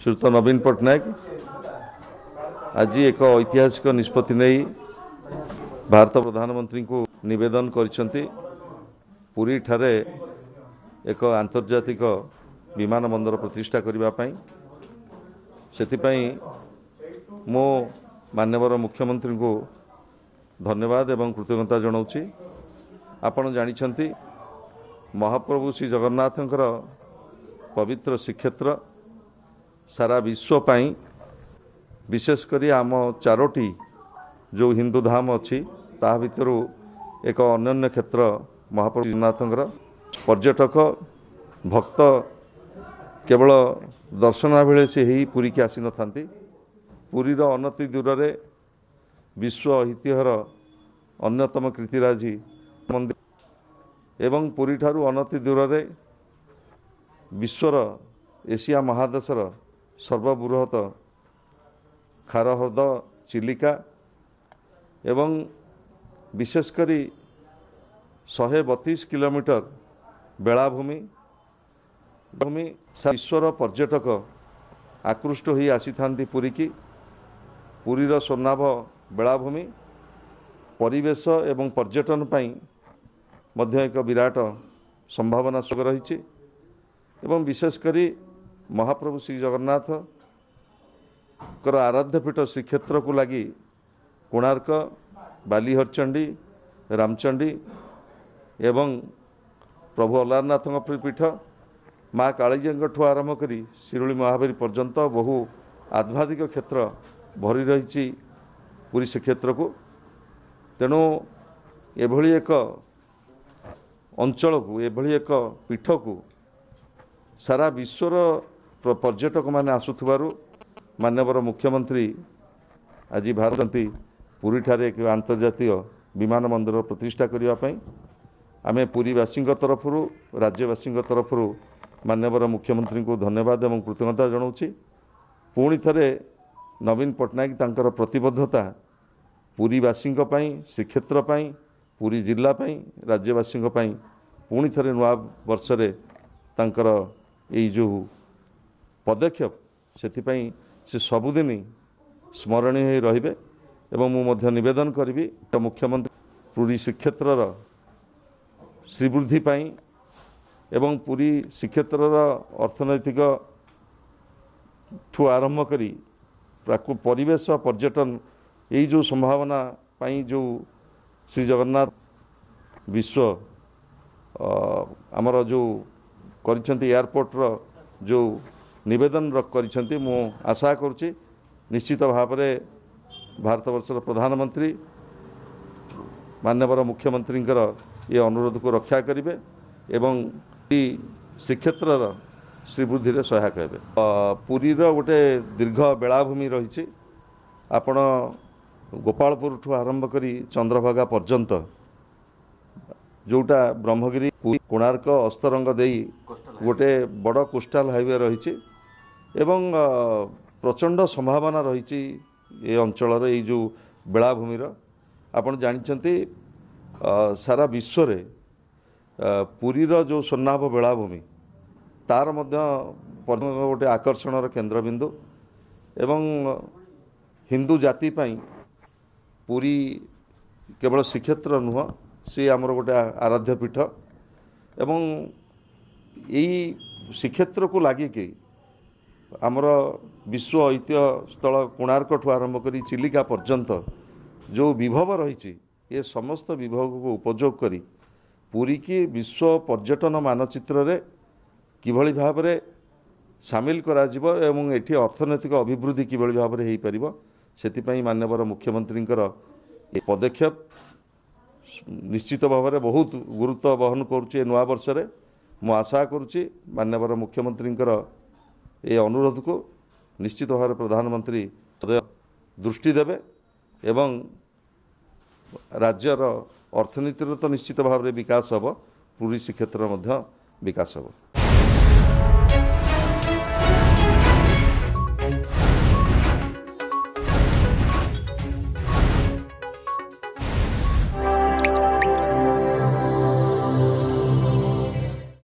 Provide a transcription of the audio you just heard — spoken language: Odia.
ଶ୍ରୀଯୁକ୍ତ ନବୀନ ପଟ୍ଟନାୟକ ଆଜି ଏକ ଐତିହାସିକ ନିଷ୍ପତ୍ତି ନେଇ ଭାରତ ପ୍ରଧାନମନ୍ତ୍ରୀଙ୍କୁ ନିବେଦନ କରିଛନ୍ତି। ପୁରୀଠାରେ ଏକ ଆନ୍ତର୍ଜାତିକ ବିମାନ ବନ୍ଦର ପ୍ରତିଷ୍ଠା କରିବା ପାଇଁ। ସେଥିପାଇଁ ମୁଁ ମାନ୍ୟବର ମୁଖ୍ୟମନ୍ତ୍ରୀଙ୍କୁ ଧନ୍ୟବାଦ ଏବଂ କୃତଜ୍ଞତା ଜଣାଉଛି। ଆପଣ ଜାଣିଛନ୍ତି ମହାପ୍ରଭୁ ଶ୍ରୀ ଜଗନ୍ନାଥଙ୍କର ପବିତ୍ର ଶ୍ରୀକ୍ଷେତ୍ର ସାରା ବିଶ୍ୱ ପାଇଁ ବିଶେଷ କରି ଆମ ଚାରୋଟି ଯେଉଁ ହିନ୍ଦୁ ଧାମ ଅଛି ତାହା ଭିତରୁ ଏକ ଅନନ୍ୟ କ୍ଷେତ୍ର ମହାପ୍ରଭୁ ଜଗନ୍ନାଥଙ୍କର। ପର୍ଯ୍ୟଟକ ଭକ୍ତ କେବଳ ଦର୍ଶନା ସେ ହେଇ ପୁରୀକି ଆସିନଥାନ୍ତି। ପୁରୀର ଅନତି ଦୂରରେ ବିଶ୍ୱ ଐତିହ୍ୟର ଅନ୍ୟତମ କୀର୍ତ୍ତିରାଜି ମନ୍ଦିର ଏବଂ ପୁରୀଠାରୁ ଅନତି ଦୂରରେ ବିଶ୍ୱର ଏସିଆ ମହାଦେଶର ସର୍ବବୃହତ ଖାର ହ୍ରଦ ଚିଲିକା ଏବଂ ବିଶେଷ କରି ଶହେ ବତିଶ କିଲୋମିଟର ବେଳାଭୂମି ଭୂମି ବିଶ୍ୱର ପର୍ଯ୍ୟଟକ ଆକୃଷ୍ଟ ହୋଇ ଆସିଥାନ୍ତି ପୁରୀକି। ପୁରୀର ସ୍ୱର୍ଣ୍ଣାଭ ବେଳାଭୂମି ପରିବେଶ ଏବଂ ପର୍ଯ୍ୟଟନ ପାଇଁ ମଧ୍ୟ ଏକ ବିରାଟ ସମ୍ଭାବନା ସୁଯୋଗ ରହିଛି ଏବଂ ବିଶେଷ କରି ମହାପ୍ରଭୁ ଶ୍ରୀ ଜଗନ୍ନାଥଙ୍କର ଆରାଧ୍ୟପୀଠ ଶ୍ରୀକ୍ଷେତ୍ରକୁ ଲାଗି କୋଣାର୍କ ବାଲିହରଚଣ୍ଡୀ ରାମଚଣ୍ଡୀ ଏବଂ ପ୍ରଭୁ ଅଲାରନାଥଙ୍କ ପୀଠ ମା କାଳିଜାଙ୍କଠୁ ଆରମ୍ଭ କରି ଶିରୁଳି ମହାବୀର ପର୍ଯ୍ୟନ୍ତ ବହୁ ଆଧ୍ୟାତ୍ମିକ କ୍ଷେତ୍ର ଭରି ରହିଛି ପୁରୀ ଶ୍ରୀକ୍ଷେତ୍ରକୁ। ତେଣୁ ଏଭଳି ଏକ ଅଞ୍ଚଳକୁ ଏଭଳି ଏକ ପୀଠକୁ ସାରା ବିଶ୍ୱର ପର୍ଯ୍ୟଟକମାନେ ଆସୁଥିବାରୁ ମାନ୍ୟବର ମୁଖ୍ୟମନ୍ତ୍ରୀ ଆଜି ଭାରତନ୍ତି ପୁରୀଠାରେ ଏକ ଆନ୍ତର୍ଜାତୀୟ ବିମାନ ବନ୍ଦର ପ୍ରତିଷ୍ଠା କରିବା ପାଇଁ। ଆମେ ପୁରୀବାସୀଙ୍କ ତରଫରୁ ରାଜ୍ୟବାସୀଙ୍କ ତରଫରୁ ମାନ୍ୟବର ମୁଖ୍ୟମନ୍ତ୍ରୀଙ୍କୁ ଧନ୍ୟବାଦ ଏବଂ କୃତଜ୍ଞତା ଜଣାଉଛି। ପୁଣି ଥରେ ନବୀନ ପଟ୍ଟନାୟକ ତାଙ୍କର ପ୍ରତିବଦ୍ଧତା ପୁରୀବାସୀଙ୍କ ପାଇଁ ଶ୍ରୀକ୍ଷେତ୍ର ପାଇଁ ପୁରୀ ଜିଲ୍ଲା ପାଇଁ ରାଜ୍ୟବାସୀଙ୍କ ପାଇଁ ପୁଣି ଥରେ ନୂଆ ବର୍ଷରେ ତାଙ୍କର ଏଇ ଯେଉଁ ପଦକ୍ଷେପ। ସେଥିପାଇଁ ସେ ସବୁଦିନ ସ୍ମରଣୀୟ ହୋଇ ରହିବେ ଏବଂ ମୁଁ ମଧ୍ୟ ନିବେଦନ କରିବି ମୁଖ୍ୟମନ୍ତ୍ରୀ ପୁରୀ ଶ୍ରୀକ୍ଷେତ୍ରର ଶ୍ରୀବୃଦ୍ଧି ପାଇଁ ଏବଂ ପୁରୀ ଶ୍ରୀକ୍ଷେତ୍ରର ଅର୍ଥନୈତିକ ଠୁ ଆରମ୍ଭ କରି ପ୍ରାକୁ ପରିବେଶ ପର୍ଯ୍ୟଟନ ଏଇ ଯେଉଁ ସମ୍ଭାବନା ପାଇଁ ଯେଉଁ ଶ୍ରୀ ଜଗନ୍ନାଥ ବିଶ୍ୱ ଆମର ଯେଉଁ କରିଛନ୍ତି ଏୟାରପୋର୍ଟର ଯେଉଁ ନିବେଦନ କରିଛନ୍ତି। ମୁଁ ଆଶା କରୁଛି ନିଶ୍ଚିତ ଭାବରେ ଭାରତବର୍ଷର ପ୍ରଧାନମନ୍ତ୍ରୀ ମାନ୍ୟବର ମୁଖ୍ୟମନ୍ତ୍ରୀଙ୍କର ଏ ଅନୁରୋଧକୁ ରକ୍ଷା କରିବେ ଏବଂ ଶ୍ରୀକ୍ଷେତ୍ରର ଶ୍ରୀବୃଦ୍ଧିରେ ସହାୟକ ହେବେ। ପୁରୀର ଗୋଟେ ଦୀର୍ଘ ବେଳାଭୂମି ରହିଛି। ଆପଣ ଗୋପାଳପୁରଠୁ ଆରମ୍ଭ କରି ଚନ୍ଦ୍ରଭାଗା ପର୍ଯ୍ୟନ୍ତ ଯେଉଁଟା ବ୍ରହ୍ମଗିରି କୋଣାର୍କ ଅସ୍ତରଙ୍ଗ ଦେଇ ଗୋଟେ ବଡ଼ କୋଷ୍ଟାଲ ହାଇୱେ ରହିଛି। ଏବଂ ପ୍ରଚଣ୍ଡ ସମ୍ଭାବନା ରହିଛି ଏ ଅଞ୍ଚଳର ଏଇ ଯେଉଁ ବେଳାଭୂମିର। ଆପଣ ଜାଣିଛନ୍ତି ସାରା ବିଶ୍ୱରେ ପୁରୀର ଯେଉଁ ସ୍ୱର୍ଣ୍ଣାଭ ବେଳାଭୂମି ତାର ମଧ୍ୟ ଗୋଟେ ଆକର୍ଷଣର କେନ୍ଦ୍ରବିନ୍ଦୁ ଏବଂ ହିନ୍ଦୁ ଜାତି ପାଇଁ ପୁରୀ କେବଳ ଶ୍ରୀକ୍ଷେତ୍ର ନୁହଁ ସେ ଆମର ଗୋଟେ ଆରାଧ୍ୟ ପୀଠ ଏବଂ ଏଇ ଶ୍ରୀକ୍ଷେତ୍ରକୁ ଲାଗିକି ଆମର ବିଶ୍ୱ ଐତିହ୍ୟ ସ୍ଥଳ କୋଣାର୍କଠୁ ଆରମ୍ଭ କରି ଚିଲିକା ପର୍ଯ୍ୟନ୍ତ ଯେଉଁ ବିଭବ ରହିଛି ଏ ସମସ୍ତ ବିଭବକୁ ଉପଯୋଗ କରି ପୁରୀକି ବିଶ୍ୱ ପର୍ଯ୍ୟଟନ ମାନଚିତ୍ରରେ କିଭଳି ଭାବରେ ସାମିଲ କରାଯିବ ଏବଂ ଏଠି ଅର୍ଥନୈତିକ ଅଭିବୃଦ୍ଧି କିଭଳି ଭାବରେ ହୋଇପାରିବ ସେଥିପାଇଁ ମାନ୍ୟବର ମୁଖ୍ୟମନ୍ତ୍ରୀଙ୍କର ଏ ପଦକ୍ଷେପ ନିଶ୍ଚିତ ଭାବରେ ବହୁତ ଗୁରୁତ୍ୱ ବହନ କରୁଛି ଏ ନୂଆ ବର୍ଷରେ। ମୁଁ ଆଶା କରୁଛି ମାନ୍ୟବର ମୁଖ୍ୟମନ୍ତ୍ରୀଙ୍କର ଏ ଅନୁରୋଧକୁ ନିଶ୍ଚିତ ଭାବରେ ପ୍ରଧାନମନ୍ତ୍ରୀ ଦୃଷ୍ଟି ଦେବେ ଏବଂ ରାଜ୍ୟର ଅର୍ଥନୀତିର ତ ନିଶ୍ଚିତ ଭାବରେ ବିକାଶ ହେବ ପୁରୀ ଶ୍ରୀକ୍ଷେତ୍ରର ମଧ୍ୟ ବିକାଶ ହେବ